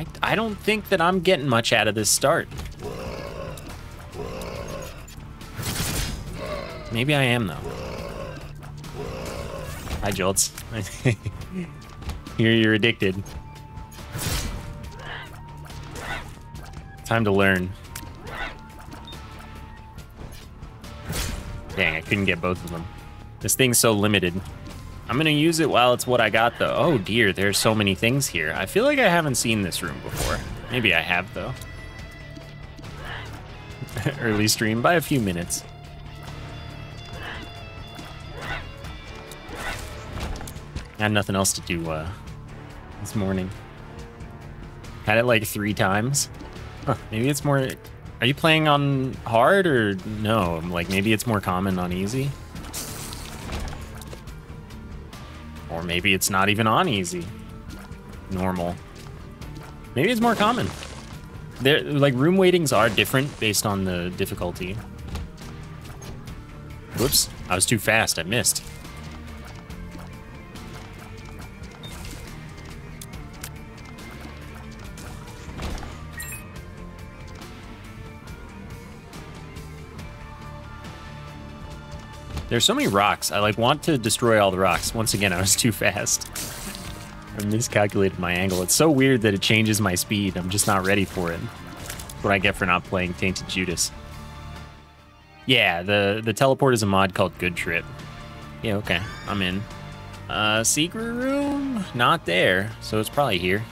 I, I don't think that I'm getting much out of this start. Maybe I am, though. Hi, Jolts. Here you're addicted. Time to learn. Dang, I couldn't get both of them. This thing's so limited. I'm gonna use it while it's what I got though. Oh dear, there's so many things here. I feel like I haven't seen this room before. Maybe I have though. Early stream by a few minutes. I had nothing else to do uh, this morning. Had it like three times. Huh, maybe it's more are you playing on hard or no? Like maybe it's more common on easy? Maybe it's not even on easy. Normal. Maybe it's more common. There, like room weightings are different based on the difficulty. Whoops, I was too fast, I missed. There's so many rocks. I like want to destroy all the rocks. Once again, I was too fast. I miscalculated my angle. It's so weird that it changes my speed. I'm just not ready for it. That's what I get for not playing Tainted Judas. Yeah, the, the teleport is a mod called Good Trip. Yeah, okay. I'm in. Uh, secret room? Not there. So it's probably here.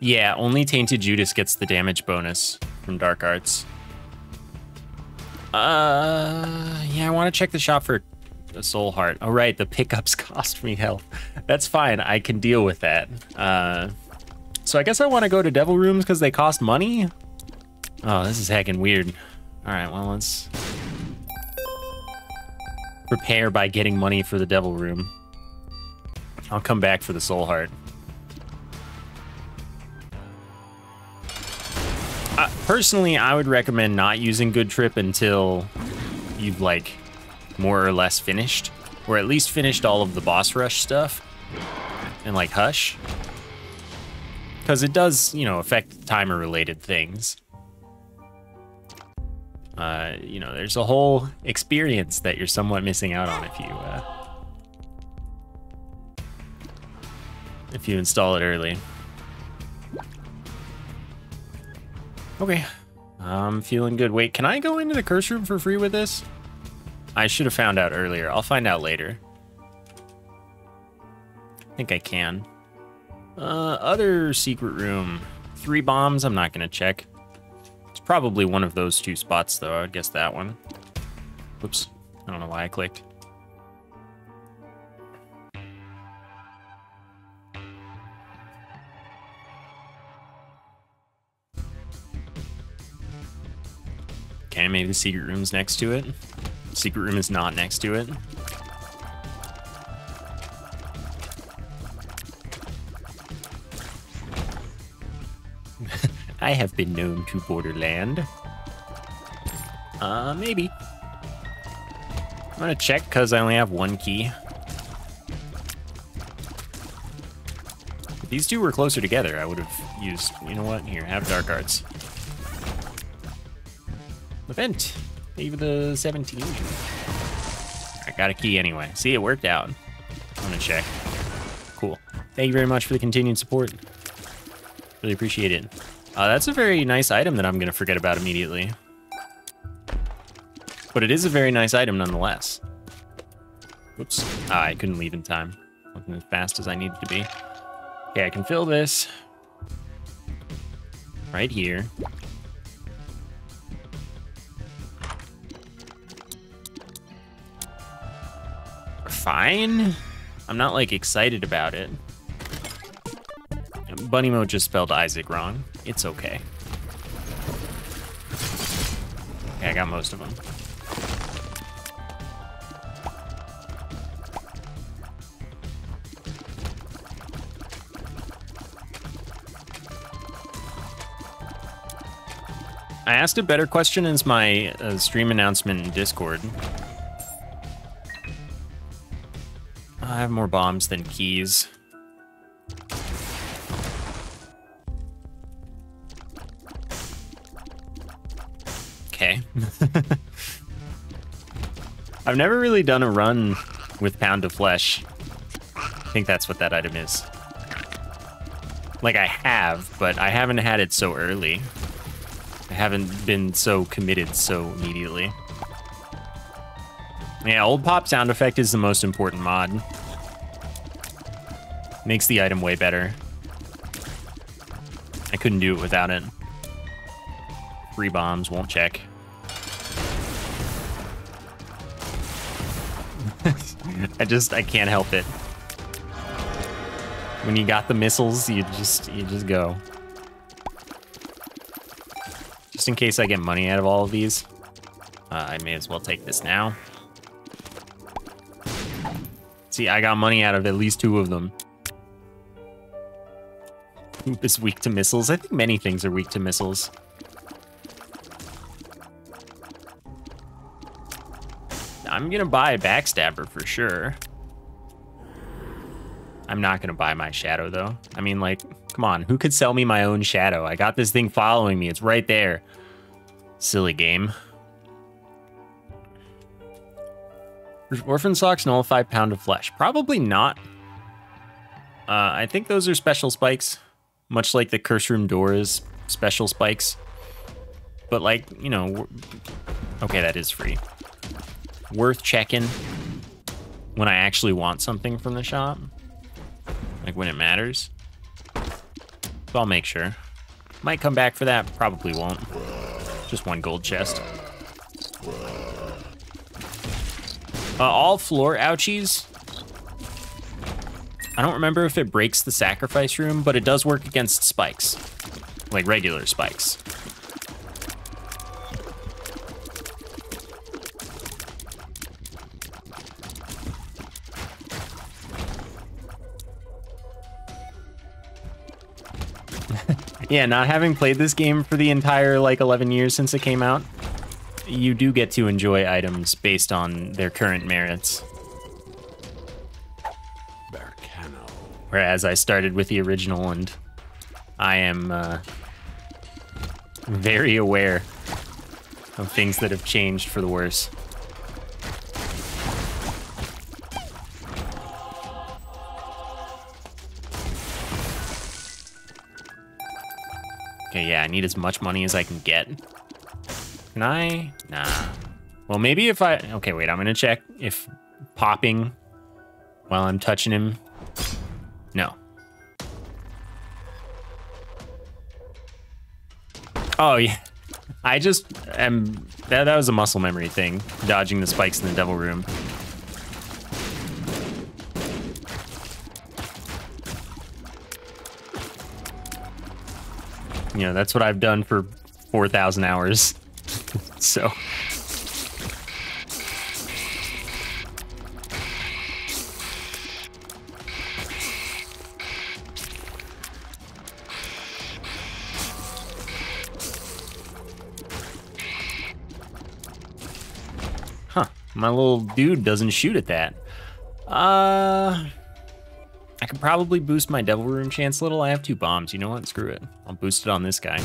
Yeah, only Tainted Judas gets the damage bonus from Dark Arts. Uh, yeah, I want to check the shop for a Soul Heart. Oh, right, the pickups cost me health. That's fine, I can deal with that. Uh, so I guess I want to go to Devil Rooms because they cost money? Oh, this is heckin' weird. All right, well, let's prepare by getting money for the Devil Room. I'll come back for the Soul Heart. Personally, I would recommend not using Good Trip until you've like more or less finished, or at least finished all of the boss rush stuff and like Hush, because it does, you know, affect timer related things. Uh, you know, there's a whole experience that you're somewhat missing out on if you uh, if you install it early. Okay. I'm feeling good. Wait, can I go into the curse room for free with this? I should have found out earlier. I'll find out later. I think I can. Uh, other secret room. Three bombs, I'm not gonna check. It's probably one of those two spots though, I would guess that one. Whoops, I don't know why I clicked. Okay, maybe the secret room's next to it. Secret room is not next to it. I have been known to Borderland. Uh, maybe. I'm gonna check because I only have one key. If these two were closer together, I would have used, you know what? Here, have Dark Arts. Event. Leave the 17. I got a key anyway. See, it worked out. I'm gonna check. Cool. Thank you very much for the continued support. Really appreciate it. Uh, that's a very nice item that I'm gonna forget about immediately. But it is a very nice item nonetheless. Whoops. Ah, I couldn't leave in time. Wasn't as fast as I needed to be. Okay, I can fill this. Right here. Fine. I'm not like excited about it. Bunny Bunnymo just spelled Isaac wrong. It's okay. Okay, I got most of them. I asked a better question as my uh, stream announcement in Discord. I have more bombs than keys. Okay. I've never really done a run with Pound of Flesh. I think that's what that item is. Like, I have, but I haven't had it so early. I haven't been so committed so immediately. Yeah, old pop sound effect is the most important mod. Makes the item way better. I couldn't do it without it. Three bombs, won't check. I just, I can't help it. When you got the missiles, you just, you just go. Just in case I get money out of all of these, uh, I may as well take this now. See, I got money out of at least two of them. Is weak to missiles. I think many things are weak to missiles. I'm gonna buy a backstabber for sure. I'm not gonna buy my shadow though. I mean, like, come on, who could sell me my own shadow? I got this thing following me. It's right there. Silly game. Orphan socks nullify pound of flesh. Probably not. Uh, I think those are special spikes, much like the curse room doors special spikes. But like, you know, okay, that is free. Worth checking when I actually want something from the shop, like when it matters. So I'll make sure. Might come back for that, probably won't. Just one gold chest. Uh, all floor ouchies. I don't remember if it breaks the sacrifice room, but it does work against spikes. Like regular spikes. yeah, not having played this game for the entire like 11 years since it came out, you do get to enjoy items based on their current merits. Whereas I started with the original and I am uh, very aware of things that have changed for the worse. Okay, yeah, I need as much money as I can get. Can I? Nah. Well, maybe if I... Okay, wait, I'm going to check if popping while I'm touching him... No. Oh, yeah. I just am... That, that was a muscle memory thing, dodging the spikes in the devil room. You know, that's what I've done for 4,000 hours. so. My little dude doesn't shoot at that. Uh, I could probably boost my Devil Room chance a little. I have two bombs. You know what? Screw it. I'll boost it on this guy.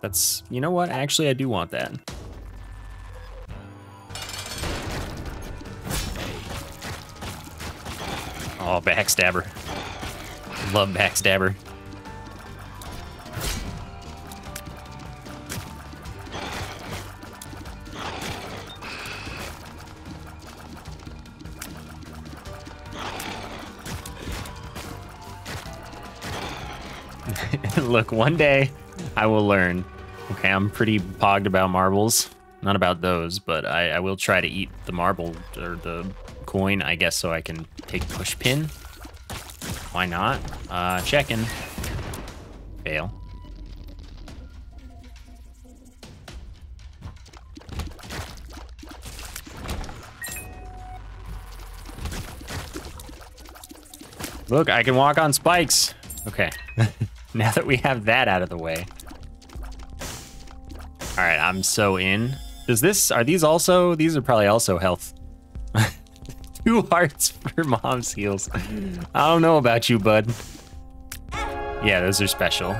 That's, you know what? Actually, I do want that. Oh, backstabber. Love backstabber. Look, one day I will learn. Okay, I'm pretty pogged about marbles. Not about those, but I, I will try to eat the marble or the coin, I guess, so I can take push pin. Why not? Uh, checking. Fail. Look, I can walk on spikes. Okay. now that we have that out of the way. All right, I'm so in. Does this, are these also, these are probably also health. Two hearts for mom's heels. I don't know about you, bud. Yeah, those are special.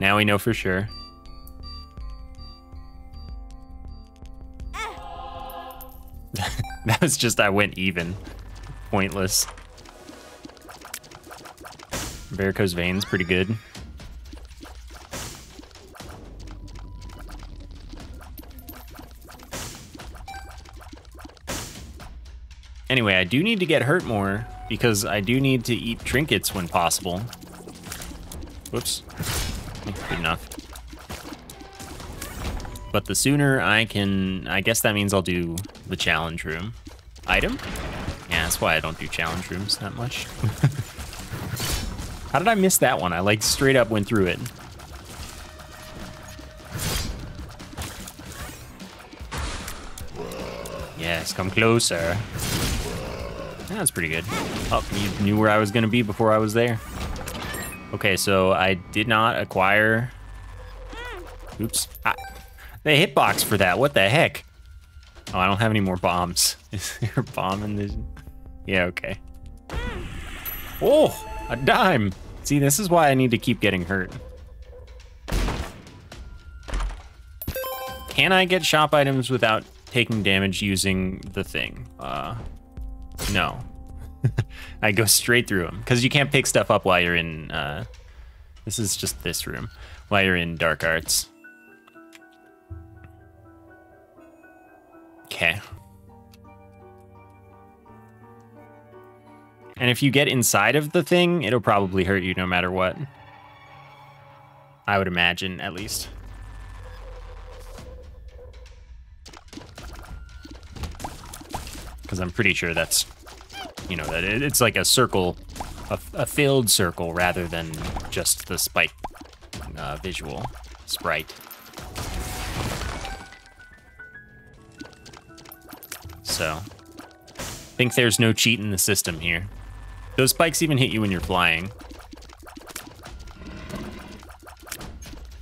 Now we know for sure. that was just I went even. Pointless. Varicose veins, pretty good. Anyway, I do need to get hurt more because I do need to eat trinkets when possible. Whoops. Good enough. But the sooner I can, I guess that means I'll do the challenge room. Item? Yeah, that's why I don't do challenge rooms that much. How did I miss that one? I like straight up went through it. Yes, come closer. That's pretty good. Oh, you knew where I was gonna be before I was there. Okay, so I did not acquire... Oops. Ah. I... The hitbox for that, what the heck? Oh, I don't have any more bombs. Is there a bomb in this? Yeah, okay. Oh, a dime. See, this is why I need to keep getting hurt. Can I get shop items without taking damage using the thing? Uh, no. I go straight through them because you can't pick stuff up while you're in. Uh, this is just this room while you're in dark arts. Okay. And if you get inside of the thing, it'll probably hurt you no matter what. I would imagine, at least. Because I'm pretty sure that's, you know, that it's like a circle, a, a filled circle rather than just the spike uh, visual sprite. So, think there's no cheat in the system here. Those spikes even hit you when you're flying.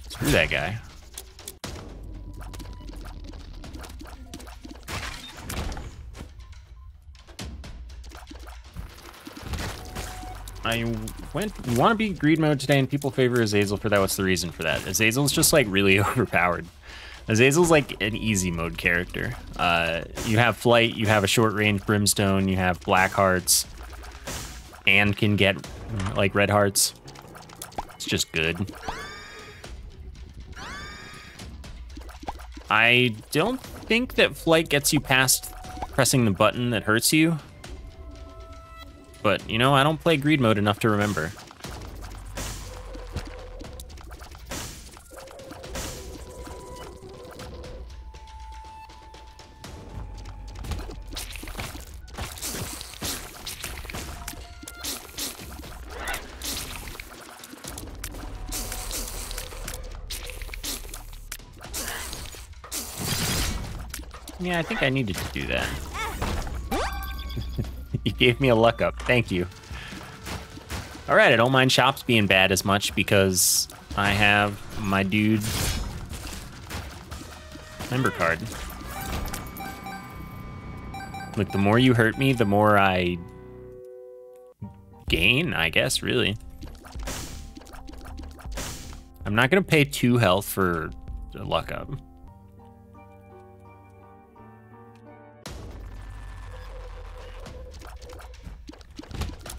Screw that guy. I went you want to beat greed mode today and people favor Azazel for that. What's the reason for that? Azazel's just like really overpowered. Azazel's like an easy mode character. Uh, you have flight, you have a short range brimstone, you have black hearts, and can get like red hearts. It's just good. I don't think that flight gets you past pressing the button that hurts you. But, you know, I don't play greed mode enough to remember. Yeah, I think I needed to do that. you gave me a luck up. Thank you. All right, I don't mind shops being bad as much because I have my dude member card. Look, the more you hurt me, the more I gain, I guess, really. I'm not gonna pay two health for a luck up.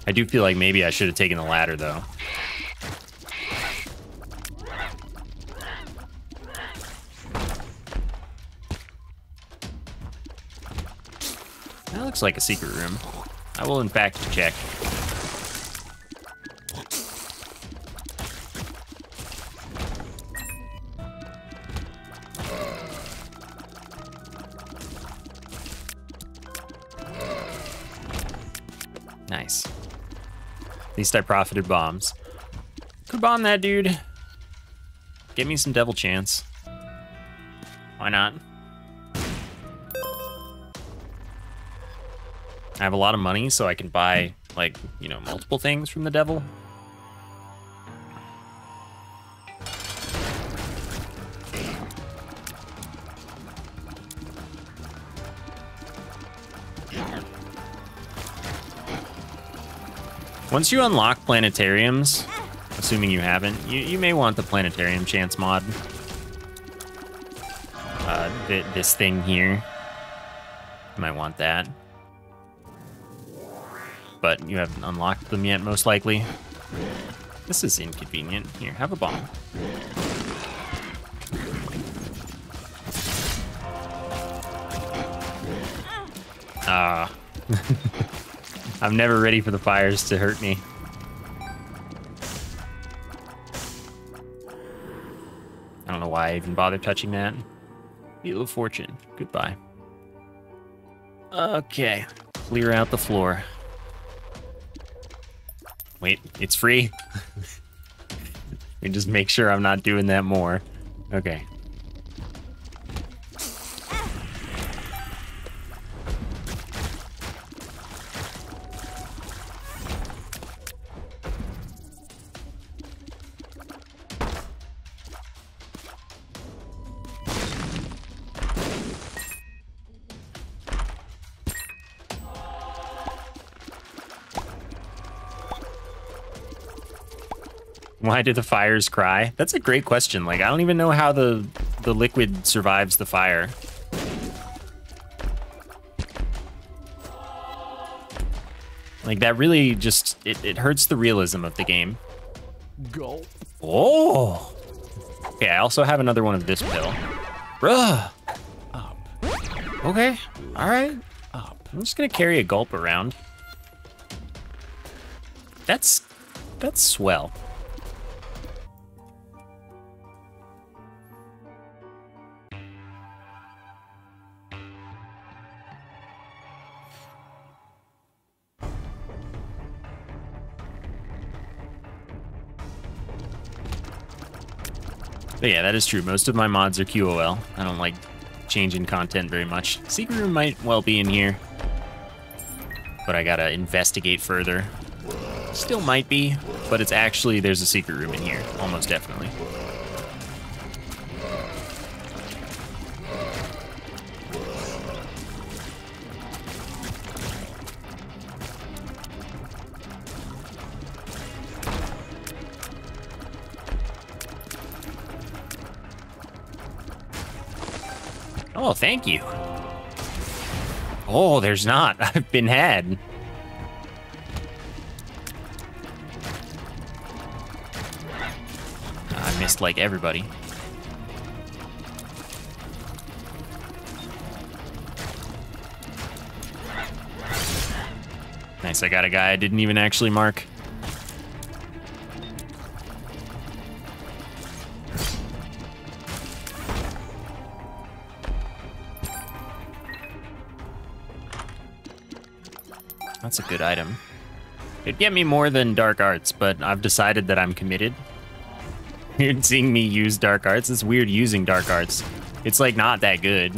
I do feel like maybe I should have taken the ladder, though. That looks like a secret room. I will, in fact, check. Least I profited bombs. Could bomb that dude. Give me some devil chance. Why not? I have a lot of money, so I can buy, like, you know, multiple things from the devil. Once you unlock planetariums, assuming you haven't, you, you may want the planetarium chance mod. Uh, th this thing here. You might want that. But you haven't unlocked them yet, most likely. This is inconvenient. Here, have a bomb. Ah. I'm never ready for the fires to hurt me. I don't know why I even bothered touching that. Wheel of Fortune. Goodbye. Okay. Clear out the floor. Wait, it's free? and just make sure I'm not doing that more. Okay. Why do the fires cry? That's a great question. Like, I don't even know how the, the liquid survives the fire. Like, that really just, it, it hurts the realism of the game. Gulp. Oh! Okay, I also have another one of this pill. Bruh! Up. Okay, alright. Up. I'm just gonna carry a gulp around. That's, that's swell. But yeah, that is true. Most of my mods are QOL. I don't like changing content very much. Secret room might well be in here. But I gotta investigate further. Still might be, but it's actually, there's a secret room in here. Almost definitely. Thank you. Oh, there's not. I've been had. I missed like everybody. Nice, I got a guy I didn't even actually mark. Item. It'd get me more than Dark Arts, but I've decided that I'm committed. Weird seeing me use Dark Arts. It's weird using Dark Arts. It's like not that good.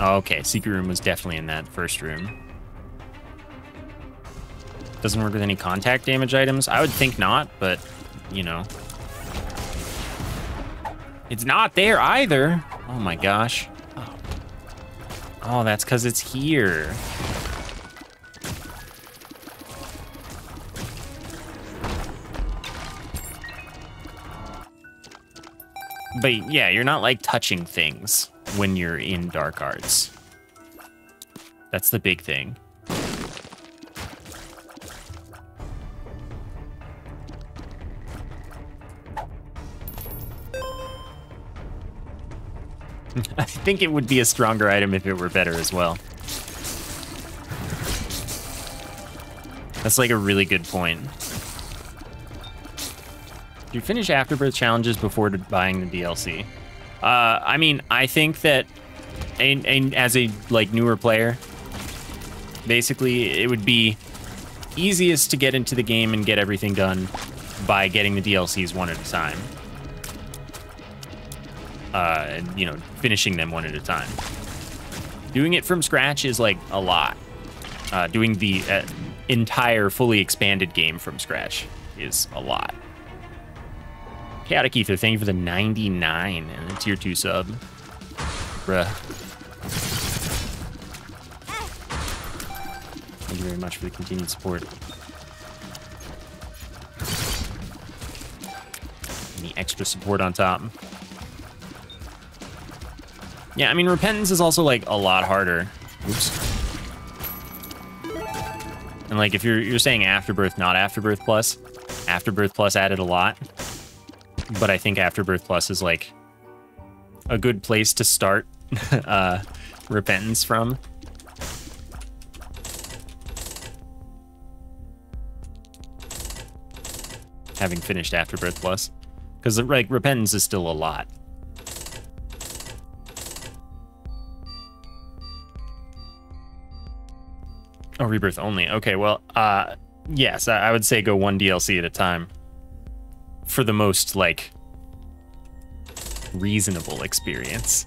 Okay, secret room was definitely in that first room. Doesn't work with any contact damage items. I would think not, but you know. It's not there either. Oh my gosh. Oh, oh that's because it's here. But yeah, you're not like touching things when you're in Dark Arts. That's the big thing. I think it would be a stronger item if it were better as well. That's like a really good point. Do you finish Afterbirth challenges before buying the DLC? Uh, I mean, I think that, and, and as a like newer player, basically it would be easiest to get into the game and get everything done by getting the DLCs one at a time uh, and you know, finishing them one at a time. Doing it from scratch is like a lot. Uh, doing the uh, entire fully expanded game from scratch is a lot. Chaotic Ether, thank you for the 99 and the tier 2 sub. Bruh. Thank you very much for the continued support. Any extra support on top. Yeah, I mean, Repentance is also, like, a lot harder. Oops. And, like, if you're, you're saying Afterbirth, not Afterbirth Plus, Afterbirth Plus added a lot. But I think Afterbirth Plus is, like, a good place to start uh, Repentance from. Having finished Afterbirth Plus. Because, like, Repentance is still a lot. Oh, rebirth only. Okay, well, uh, yes, I, I would say go one DLC at a time for the most like reasonable experience.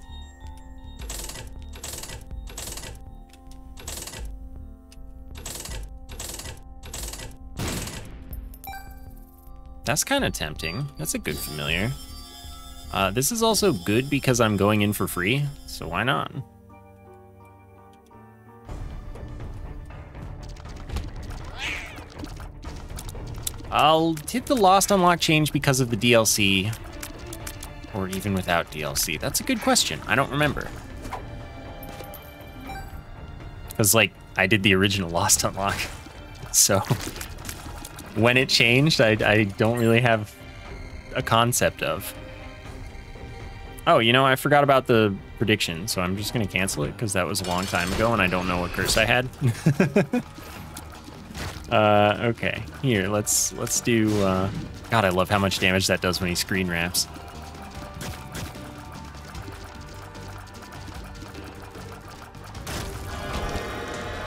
That's kind of tempting. That's a good familiar. Uh, this is also good because I'm going in for free, so why not? I'll hit the Lost Unlock change because of the DLC, or even without DLC. That's a good question. I don't remember. Because, like, I did the original Lost Unlock, so when it changed, I, I don't really have a concept of. Oh, you know, I forgot about the prediction, so I'm just going to cancel it because that was a long time ago and I don't know what curse I had. Uh, okay. Here, let's let's do. Uh... God, I love how much damage that does when he screen wraps.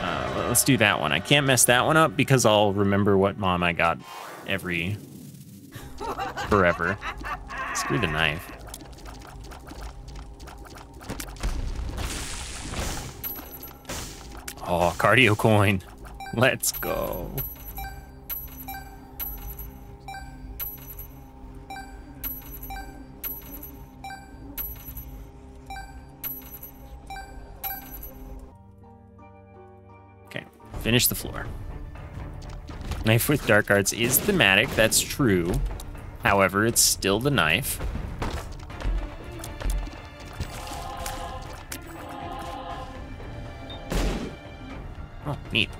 Uh, let's do that one. I can't mess that one up because I'll remember what mom I got every forever. Screw the knife. Oh, cardio coin. Let's go. Okay, finish the floor. Knife with dark arts is thematic, that's true. However, it's still the knife. Oh, neat.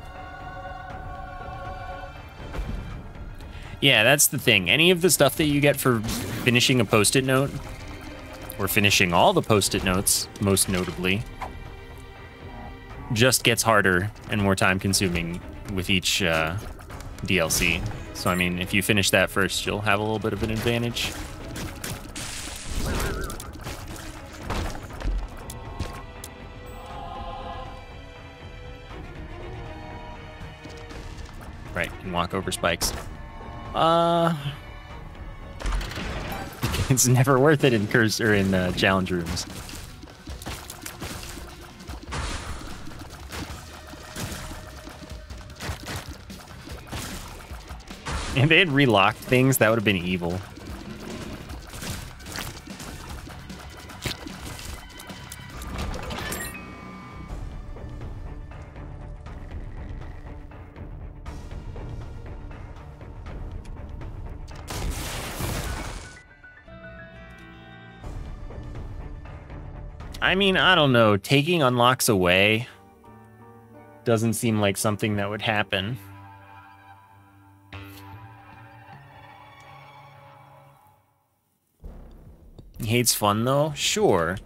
Yeah, that's the thing. Any of the stuff that you get for finishing a post-it note, or finishing all the post-it notes, most notably, just gets harder and more time-consuming with each uh, DLC. So, I mean, if you finish that first, you'll have a little bit of an advantage. Right, and walk over spikes. Uh, it's never worth it in curse or in uh, challenge rooms. If they had relocked things, that would have been evil. I mean, I don't know. Taking unlocks away doesn't seem like something that would happen. Hates fun though? Sure.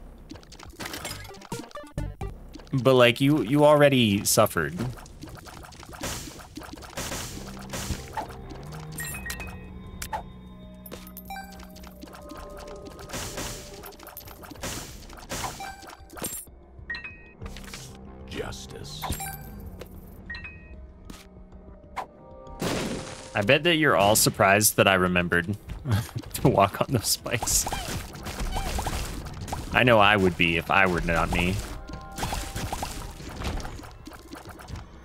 But like you you already suffered. bet that you're all surprised that I remembered to walk on those spikes. I know I would be if I were not me.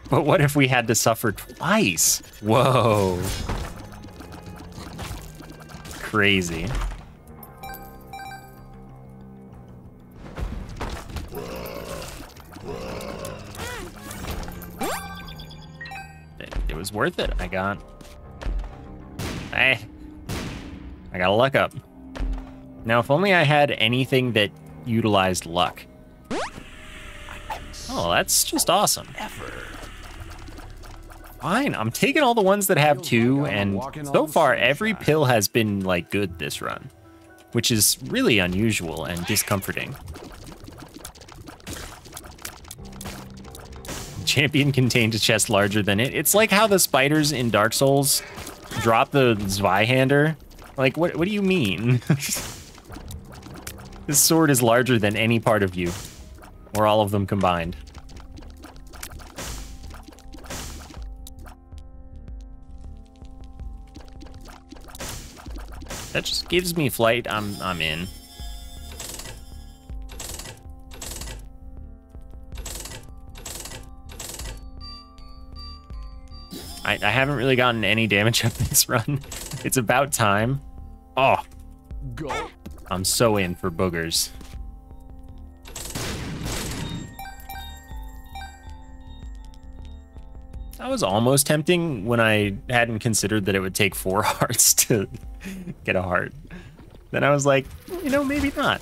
But what if we had to suffer twice? Whoa. Crazy. It was worth it. I got Hey. I got a luck up. Now, if only I had anything that utilized luck. Oh, that's just awesome. Fine, I'm taking all the ones that have two, and so far every pill has been like good this run, which is really unusual and discomforting. Champion contained a chest larger than it. It's like how the spiders in Dark Souls drop the Zweihander. Like, what, what do you mean? this sword is larger than any part of you, or all of them combined. That just gives me flight. I'm I'm in. I, I haven't really gotten any damage up this run. It's about time. Oh, Go. I'm so in for boogers. That was almost tempting when I hadn't considered that it would take four hearts to get a heart. Then I was like, you know, maybe not.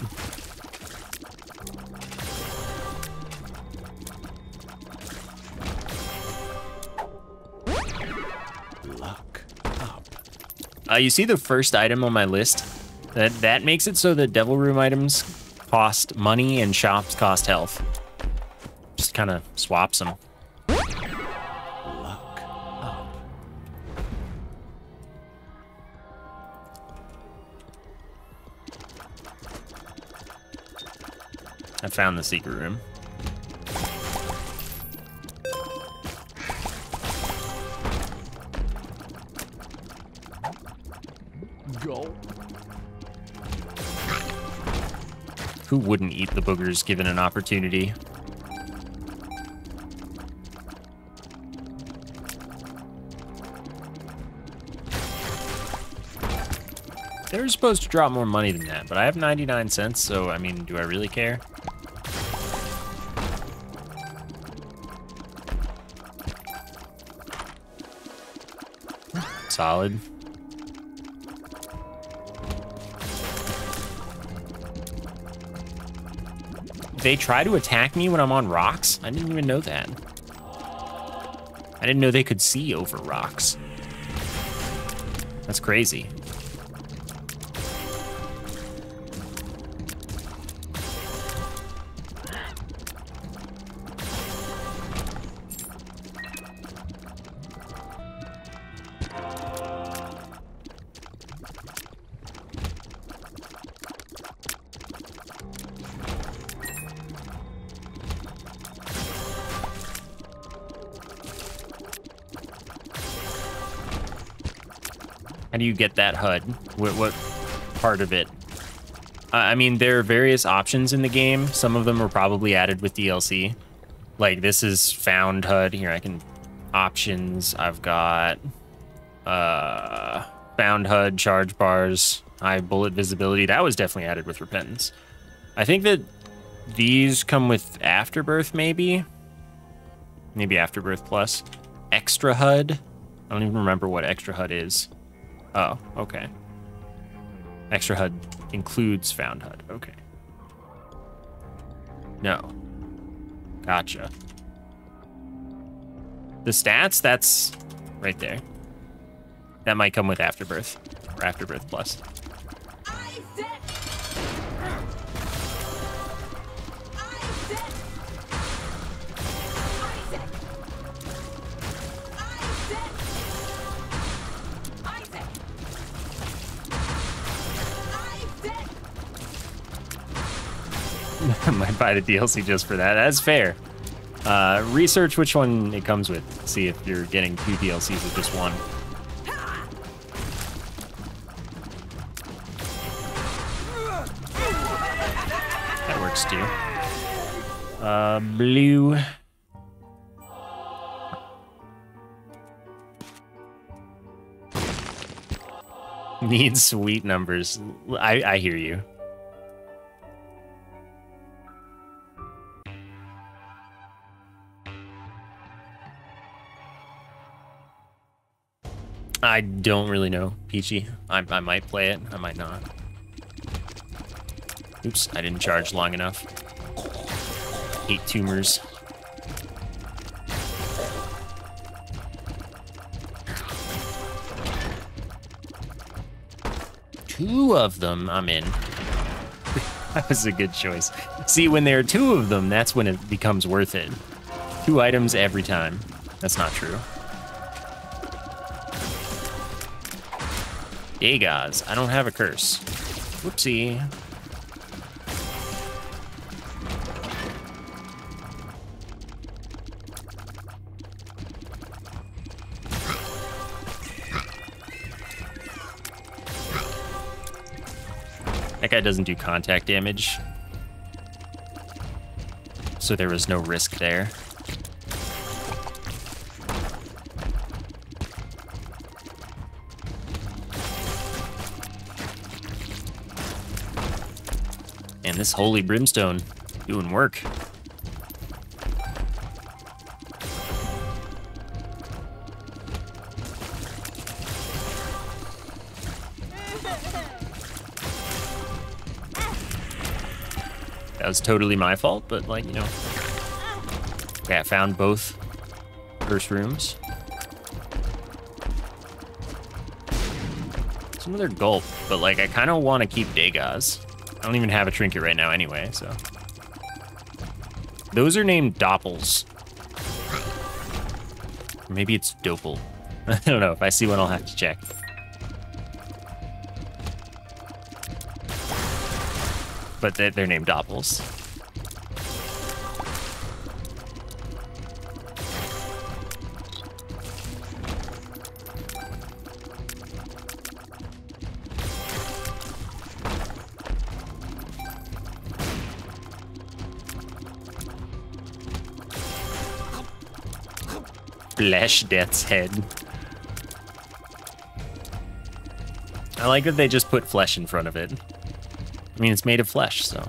Uh, you see the first item on my list? That that makes it so that devil room items cost money and shops cost health. Just kind of swaps them. I found the secret room. Who wouldn't eat the boogers given an opportunity? They're supposed to drop more money than that, but I have 99 cents, so I mean, do I really care? Solid. They try to attack me when I'm on rocks? I didn't even know that. I didn't know they could see over rocks. That's crazy. Do you get that HUD? What, what part of it? I mean, there are various options in the game. Some of them were probably added with DLC. Like this is found HUD. Here I can options. I've got uh, found HUD, charge bars, high bullet visibility. That was definitely added with Repentance. I think that these come with Afterbirth, maybe. Maybe Afterbirth Plus. Extra HUD. I don't even remember what extra HUD is. Oh, okay. Extra HUD includes found HUD. Okay. No. Gotcha. The stats, that's right there. That might come with Afterbirth or Afterbirth Plus. Buy the DLC just for that. That's fair. Uh, research which one it comes with. See if you're getting two DLCs with just one. That works too. Uh, blue. Needs sweet numbers. I, I hear you. I don't really know, Peachy. I, I might play it, I might not. Oops, I didn't charge long enough. Eight tumors. Two of them, I'm in. that was a good choice. See, when there are two of them, that's when it becomes worth it. Two items every time. That's not true. Dagaz, I don't have a curse. Whoopsie. That guy doesn't do contact damage. So there was no risk there. This holy brimstone doing work. That was totally my fault, but like, you know. Okay, I found both first rooms. It's another gulp, but like I kind of want to keep Dagaz. I don't even have a trinket right now anyway, so. Those are named Doppels. Maybe it's Doppel. I don't know. If I see one, I'll have to check. But they're named Doppels. Flesh Death's head. I like that they just put flesh in front of it. I mean, it's made of flesh, so.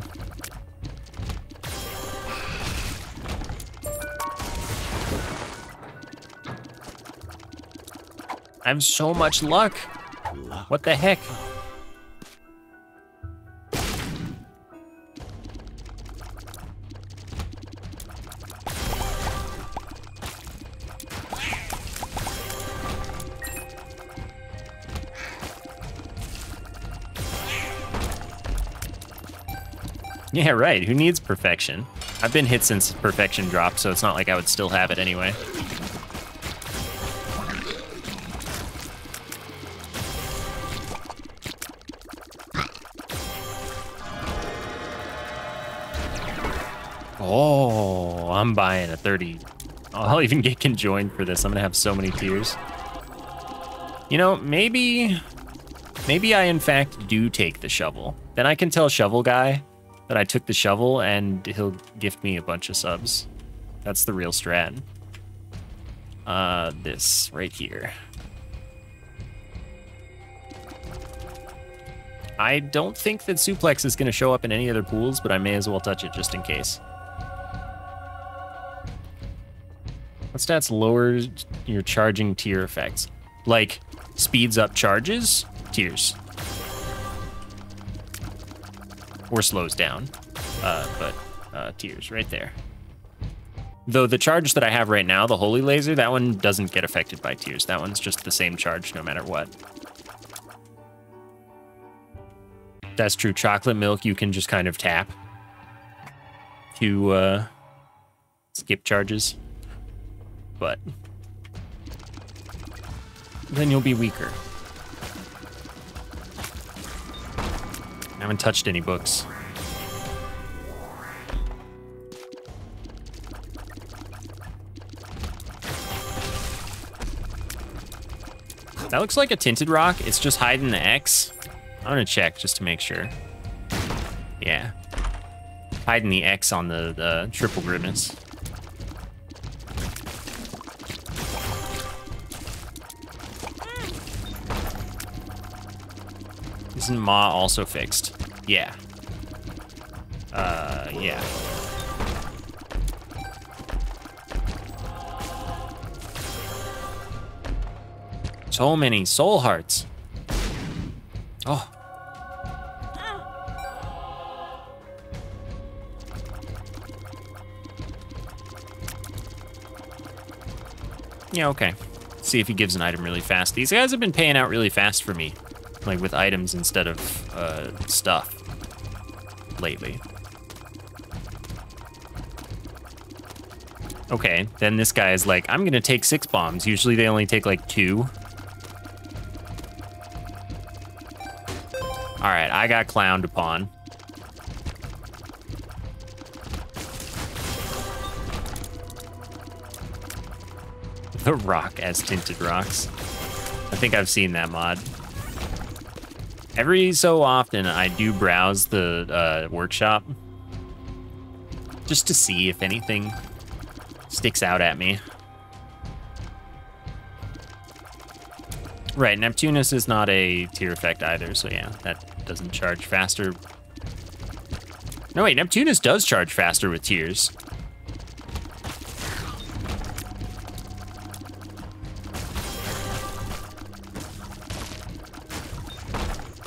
I have so much. Luck. What the heck? Yeah, right. Who needs perfection? I've been hit since perfection dropped, so it's not like I would still have it anyway. Oh, I'm buying a 30. I'll even get conjoined for this. I'm gonna have so many tears. You know, maybe, maybe I in fact do take the shovel. Then I can tell Shovel Guy that I took the shovel and he'll gift me a bunch of subs. That's the real strat. Uh, this right here. I don't think that Suplex is going to show up in any other pools, but I may as well touch it just in case. What stats lowers your charging tear effects? Like, speeds up charges? Tears. Or slows down. Uh, but, uh, tears, right there. Though the charge that I have right now, the Holy Laser, that one doesn't get affected by tears. That one's just the same charge no matter what. That's true. Chocolate milk, you can just kind of tap to uh, skip charges. But then you'll be weaker. I haven't touched any books. That looks like a tinted rock. It's just hiding the X. I'm gonna check just to make sure. Yeah. Hiding the X on the, the triple grimace. Isn't Ma also fixed? Yeah. Uh, yeah. So many soul hearts. Oh. Yeah, okay. See if he gives an item really fast. These guys have been paying out really fast for me. Like with items instead of uh, stuff lately. Okay, then this guy is like, I'm gonna take six bombs. Usually they only take like two. All right, I got clowned upon. The rock as tinted rocks. I think I've seen that mod. Every so often, I do browse the uh, workshop just to see if anything sticks out at me. Right, Neptunus is not a tear effect either, so yeah, that doesn't charge faster. No, wait, Neptunus does charge faster with tears.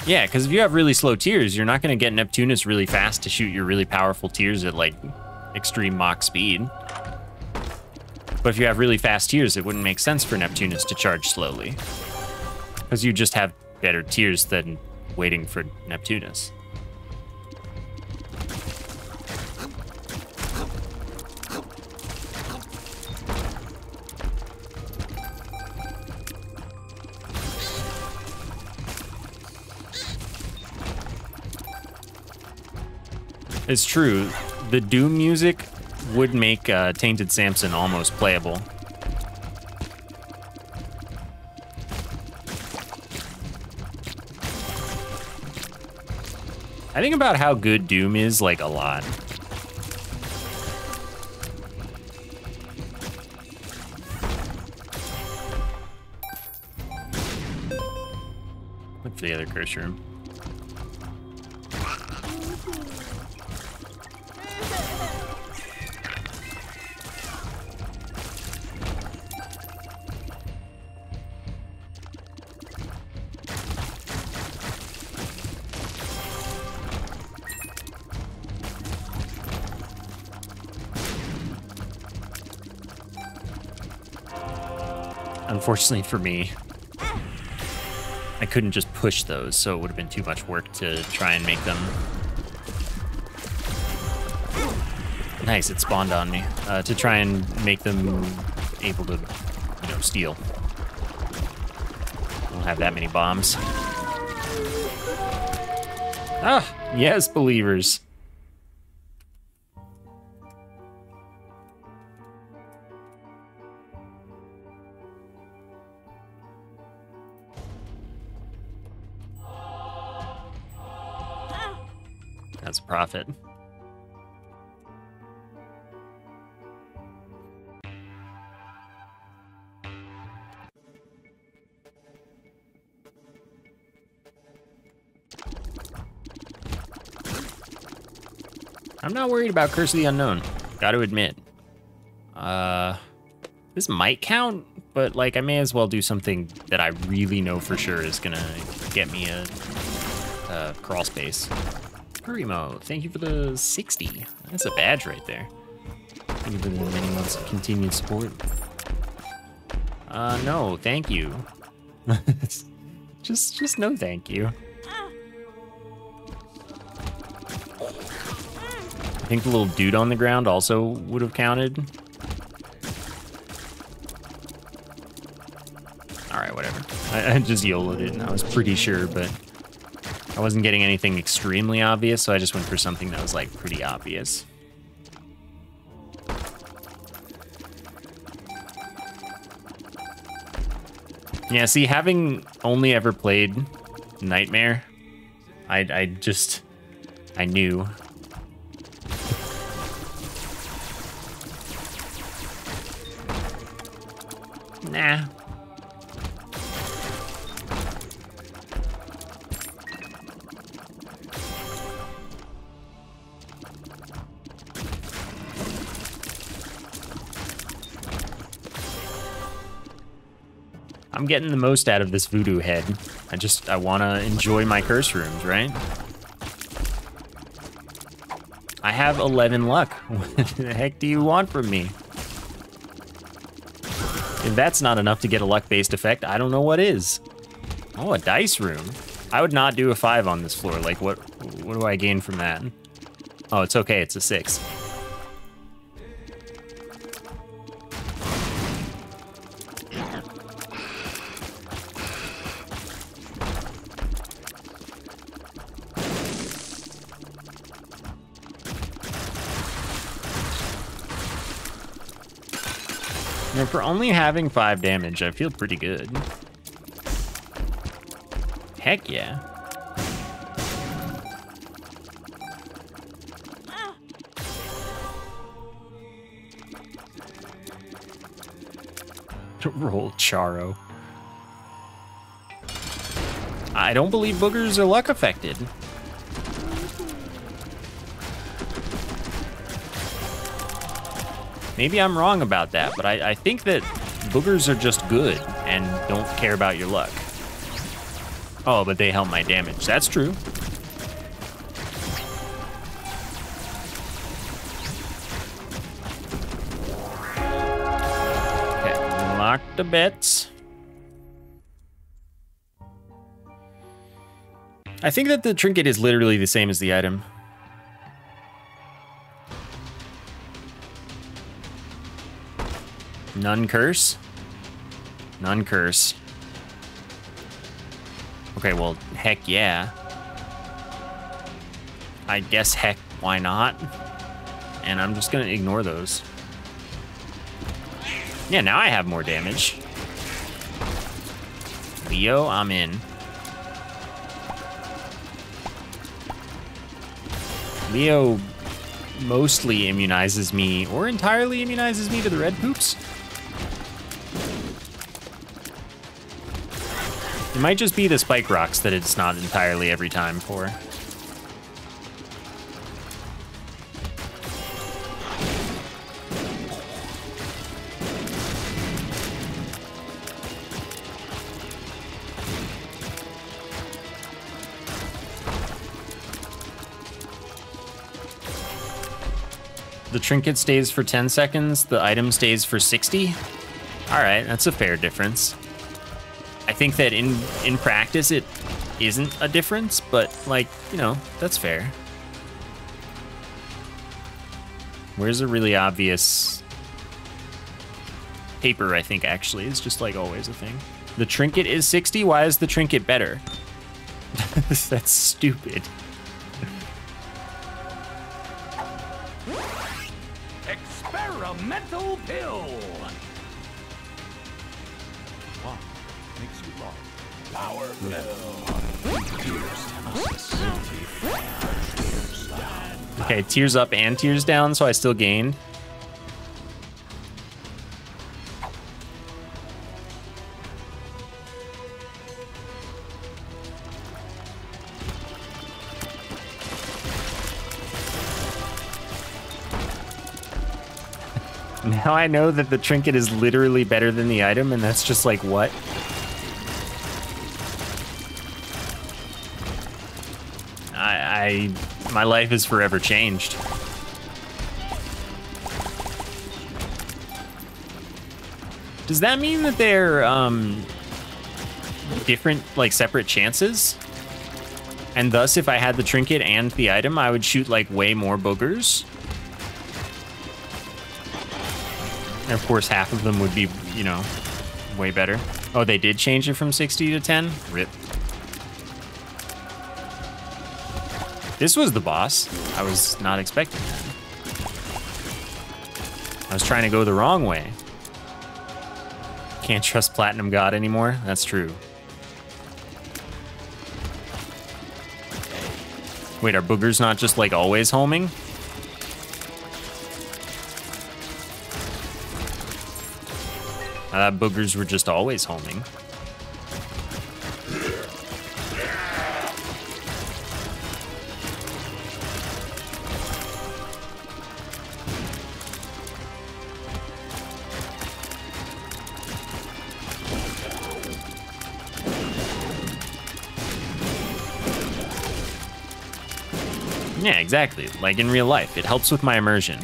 Yeah, because if you have really slow tears, you're not going to get Neptunus really fast to shoot your really powerful tears at like extreme Mach speed. But if you have really fast tears, it wouldn't make sense for Neptunus to charge slowly. Because you just have better tears than waiting for Neptunus. It's true. The Doom music would make uh, Tainted Samson almost playable. I think about how good Doom is like a lot. Look for the other curse room. Unfortunately for me, I couldn't just push those, so it would have been too much work to try and make them. Nice, it spawned on me. Uh, to try and make them able to, you know, steal. I don't have that many bombs. Ah, yes, believers. Profit. I'm not worried about Curse of the Unknown, gotta admit. Uh, this might count, but like I may as well do something that I really know for sure is gonna get me a, a crawl space. Primo, thank you for the 60. That's a badge right there. Thank you for the many months of continued support. Uh, no, thank you. just, just no thank you. I think the little dude on the ground also would have counted. All right, whatever. I, I just YOLO'd it, and I was pretty sure, but I wasn't getting anything extremely obvious, so I just went for something that was like pretty obvious. Yeah, see, having only ever played Nightmare, I, I just, I knew. Nah, I'm getting the most out of this voodoo head. I just, I want to enjoy my curse rooms, right? I have 11 luck. What the heck do you want from me? If that's not enough to get a luck-based effect, I don't know what is. Oh, a dice room. I would not do a five on this floor. Like, what, what do I gain from that? Oh, it's okay, it's a six. You for only having five damage, I feel pretty good. Heck yeah. Roll Charo. I don't believe boogers are luck affected. Maybe I'm wrong about that, but I, I think that boogers are just good and don't care about your luck. Oh, but they help my damage. That's true. Okay, lock the bets. I think that the trinket is literally the same as the item. None curse? None curse. Okay, well, heck yeah. I guess heck, why not? And I'm just gonna ignore those. Yeah, now I have more damage. Leo, I'm in. Leo mostly immunizes me, or entirely immunizes me to the red poops. Might just be the spike rocks that it's not entirely every time for. The trinket stays for 10 seconds, the item stays for 60. All right, that's a fair difference. Think that in in practice it isn't a difference, but like, you know, that's fair. Where's a really obvious paper, I think actually is just like always a thing. The trinket is 60, why is the trinket better? that's stupid. Experimental pill. Power Okay, tears up and tears down, so I still gained. Now I know that the trinket is literally better than the item, and that's just like, what? I, my life is forever changed. Does that mean that they're um, different, like separate chances? And thus, if I had the trinket and the item, I would shoot like way more boogers. And of course, half of them would be, you know, way better. Oh, they did change it from 60 to 10? Rip. This was the boss. I was not expecting that. I was trying to go the wrong way. Can't trust Platinum God anymore? That's true. Wait, are boogers not just like always homing? I thought boogers were just always homing. Exactly. Like in real life, it helps with my immersion.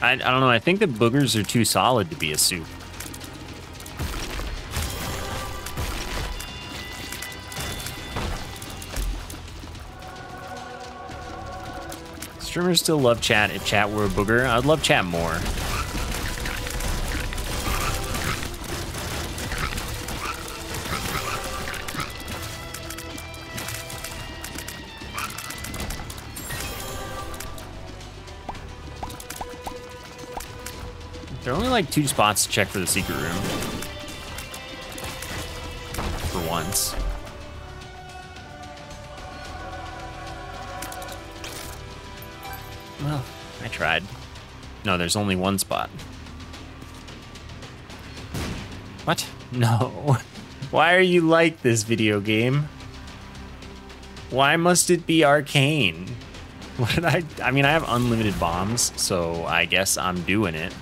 I, I don't know. I think the boogers are too solid to be a soup. Streamers still love chat if chat were a booger. I'd love chat more. Like two spots to check for the secret room. For once. Well, I tried. No, there's only one spot. What? No. Why are you like this video game? Why must it be arcane? What did I? I mean, I have unlimited bombs, so I guess I'm doing it.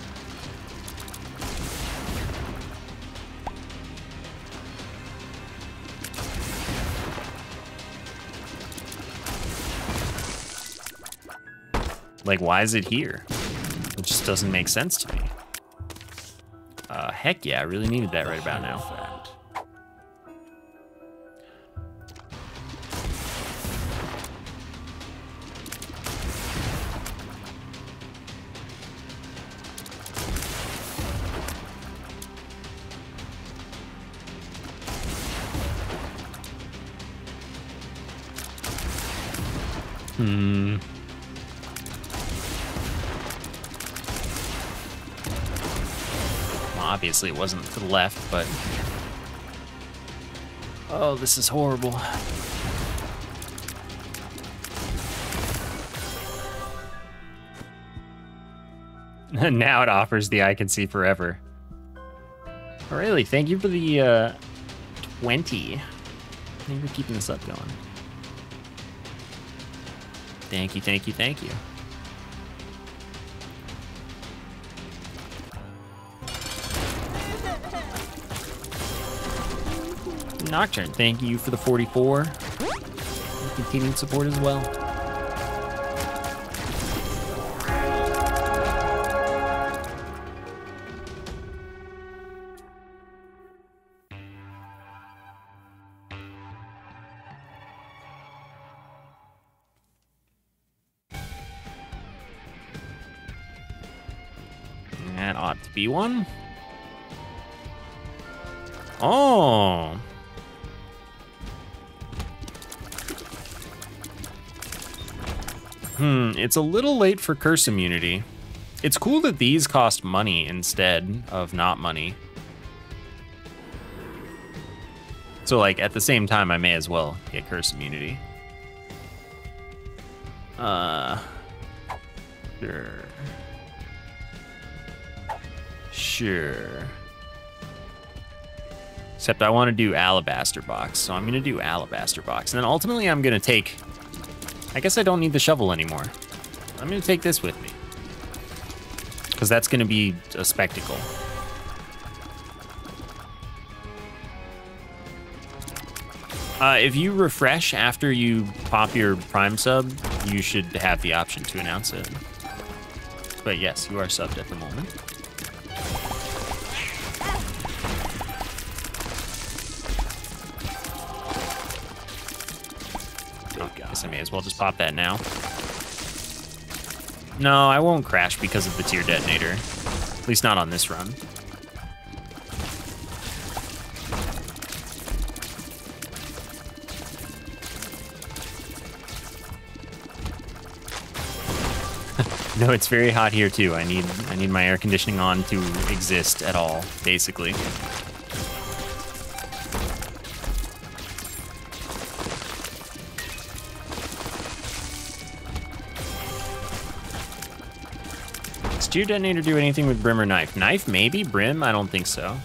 Like, why is it here? It just doesn't make sense to me. Uh, heck yeah, I really needed that right about now. To the left, but... Oh, this is horrible. And now it offers the I can see forever. Really, thank you for the uh, 20. Thank you for keeping this up going. Thank you, thank you, thank you. Nocturne, thank you for the 44. Continued support as well. That ought to be one. Oh. Hmm, it's a little late for curse immunity. It's cool that these cost money instead of not money. So like at the same time I may as well get curse immunity. Uh sure. Sure. Except I want to do Alabaster Box, so I'm going to do Alabaster Box. And then ultimately I'm going to take... I guess I don't need the shovel anymore. I'm to take this with me. Because that's to be a spectacle. Uh, if you refresh after you pop your Prime sub, you should have the option to announce it. But yes, you are subbed at the moment. As well just pop that now. No, I won't crash because of the tear detonator. At least not on this run. no, it's very hot here too. I need I need my air conditioning on to exist at all, basically. Does Tear Detonator do anything with Brim or Knife? Knife, maybe. Brim, I don't think so.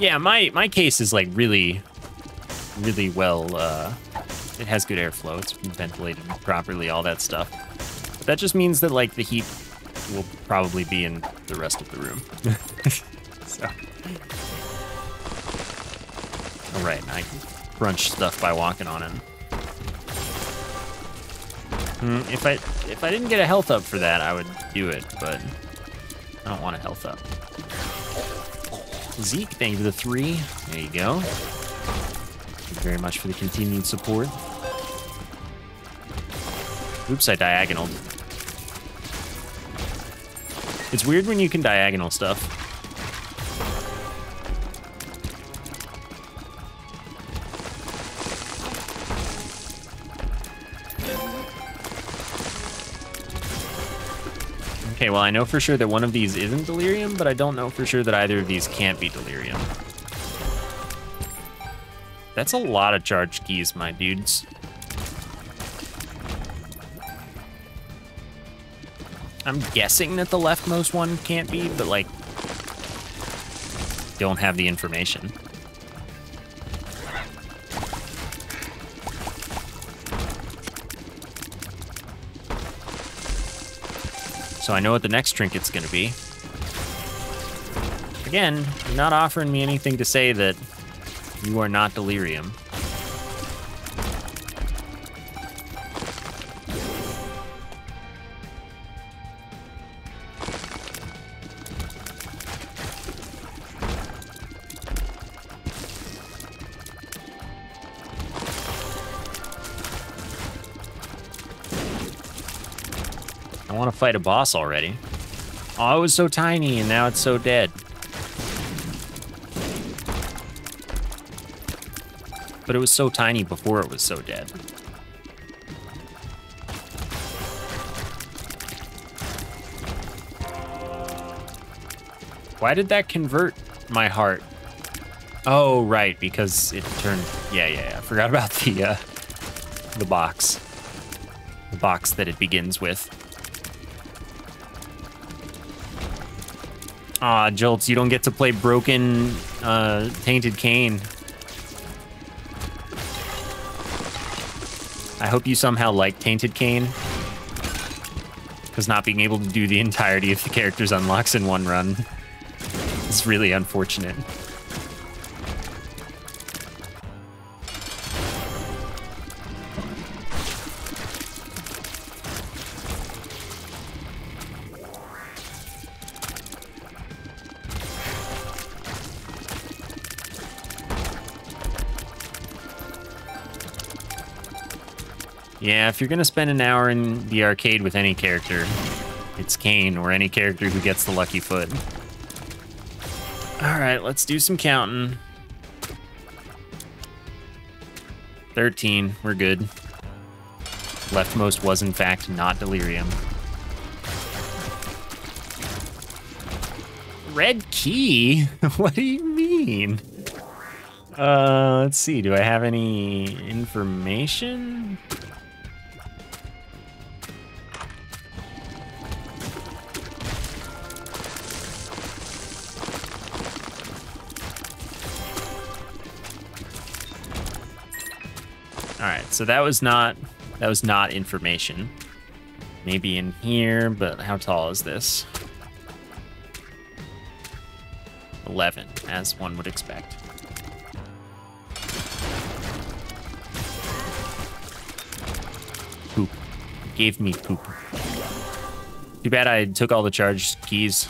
Yeah, my, my case is like really, really well. Uh, it has good airflow. It's ventilated properly. All that stuff. But that just means that like the heat will probably be in the rest of the room. so. All right, I can crunch stuff by walking on it. Hmm, if I if I didn't get a health up for that, I would do it, but I don't want a health up. Zeke, thank you for the three. There you go. Thank you very much for the continued support. Oops, I diagonaled. It's weird when you can diagonal stuff. Well, I know for sure that one of these isn't delirium, but I don't know for sure that either of these can't be delirium. That's a lot of charge keys, my dudes. I'm guessing that the leftmost one can't be, but like, don't have the information. So I know what the next trinket's gonna be. Again, you're not offering me anything to say that you are not delirium. Want to fight a boss already. Oh, it was so tiny and now it's so dead. But it was so tiny before it was so dead. Why did that convert my heart? Oh, right, because it turned. Yeah, yeah, yeah. I forgot about the uh, the box, the box that it begins with. Ah, Jolts, you don't get to play broken, uh, tainted Cain. I hope you somehow like Tainted Cain. Because not being able to do the entirety of the characters unlocks in one run is really unfortunate. Yeah, if you're gonna spend an hour in the arcade with any character, it's Cain or any character who gets the lucky foot. All right, let's do some counting. 13, we're good. Leftmost was in fact not delirium. Red key? what do you mean? Uh, let's see. Do I have any information? So that was not that was not information. Maybe in here, but how tall is this? 11, as one would expect. Poop. Gave me poop. Too bad I took all the charged keys.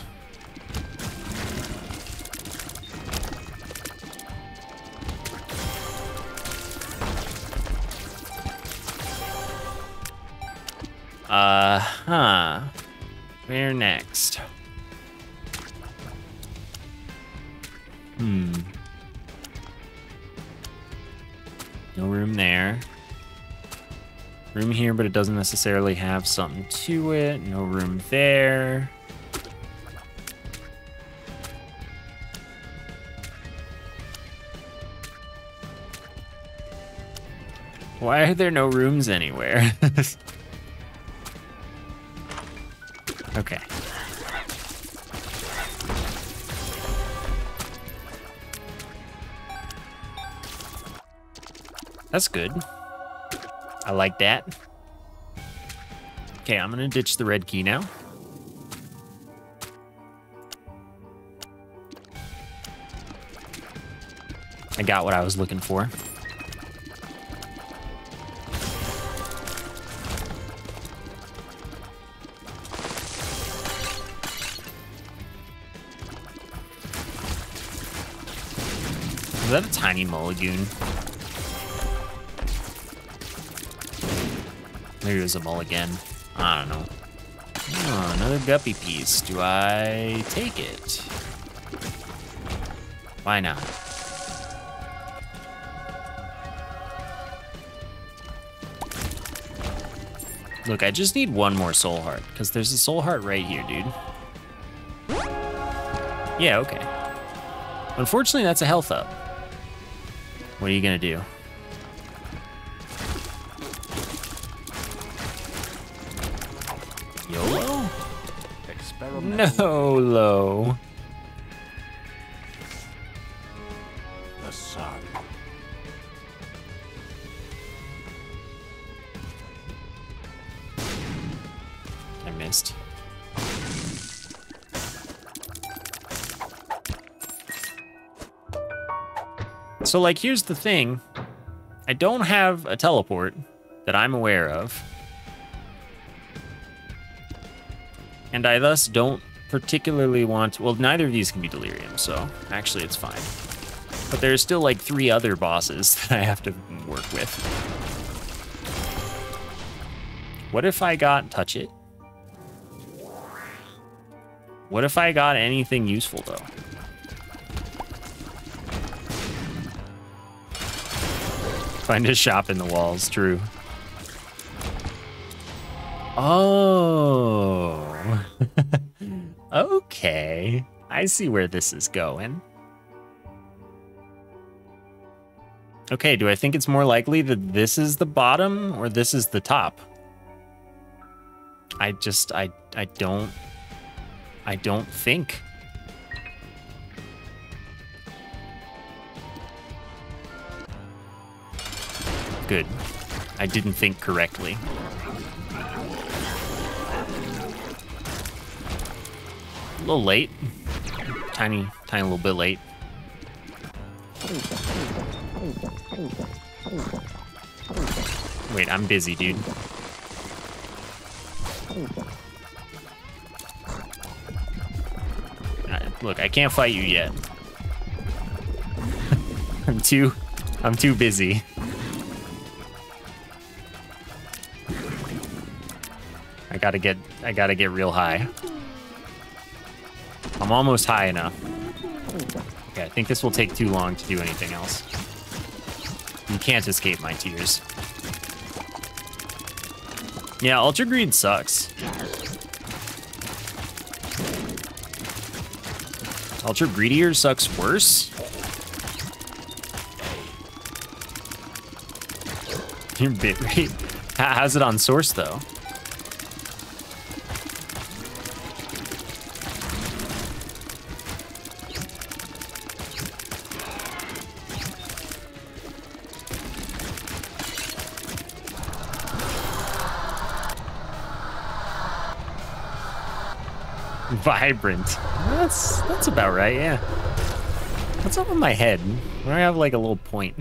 Uh huh. Where next? Hmm. No room there. Room here, but it doesn't necessarily have something to it. No room there. Why are there no rooms anywhere? okay. That's good. I like that. Okay, I'm gonna ditch the red key now. I got what I was looking for. That a tiny mulligan? Maybe it was a mulligan. I don't know. Oh, another guppy piece. Do I take it? Why not? Look, I just need one more soul heart, because there's a soul heart right here, dude. Yeah, okay. Unfortunately, that's a health up. What are you gonna do? YOLO? No, low. So, like, here's the thing. I don't have a teleport that I'm aware of. And I thus don't particularly want... Well, neither of these can be delirium, so actually it's fine. But there's still, like, three other bosses that I have to work with. What if I got touch it? What if I got anything useful, though? Find a shop in the walls, true. Oh. Hmm. okay. I see where this is going. Okay, do I think it's more likely that this is the bottom or this is the top? I just I I don't I don't think. Good. I didn't think correctly. A little late. Tiny, tiny little bit late. Wait, I'm busy, dude. Look, I can't fight you yet. I'm too, I'm too busy. Gotta get, I gotta get real high. I'm almost high enough. Okay, I think this will take too long to do anything else. You can't escape my tears. Yeah, Ultra Greed sucks. Ultra Greedier sucks worse? Your bitrate? How's it on source, though? Vibrant. That's that's about right, yeah. What's up with my head? I have like a little point?